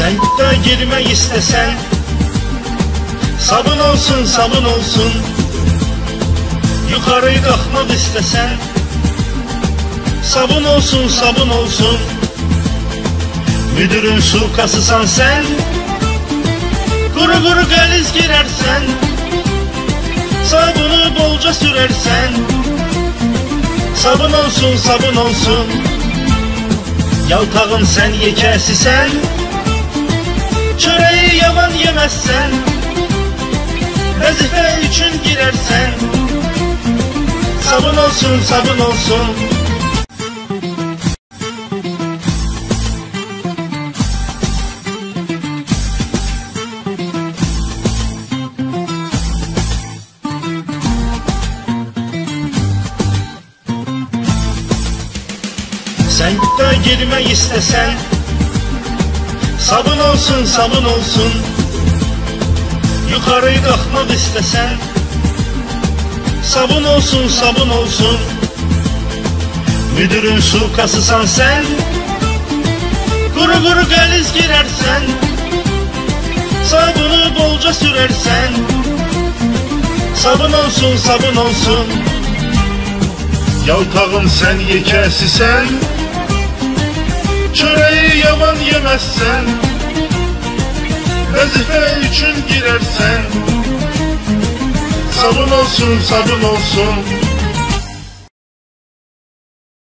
Sen da girmek istesen. Sabun olsun sabun olsun. Yukarı kalkmak istesen. Sabun olsun sabun olsun. Müdürün su kasısan sen. Kuru kuru geliz girersen. Sabunu bolca sürersen. Sabun olsun sabun olsun. Yaltağın sen yekəsisən Çöreği yavan yemezsen Vazife üçün girersen Sabun olsun sabun olsun. Sen de girmek istesen Sabun olsun sabun olsun. Yukarı kalkmak istesen. Sabun olsun sabun olsun. Müdürün su kasısan sen. Kuru kuru geliz girersen. Sabunu bolca sürersen. Sabun olsun sabun olsun. Yaltağın sen yekəsisən Çöreği yavan yemezsen Vazife üçün girersen Sabun olsun sabun olsun